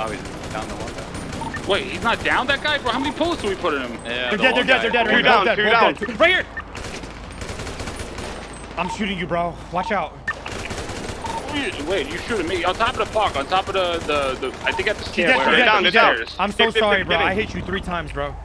Oh, he's down the one guy. Wait, he's not down, that guy? Bro, how many bullets do we put in him? Yeah, They're the dead, they're one dead, they're dead. Two down, two down. Right here! I'm shooting you, bro. Watch out. Wait, you shooting me? On top of the park, on top of the, the, the I think at the stairs. dead, down, they're I'm so sorry, bro. I hit you three times, bro.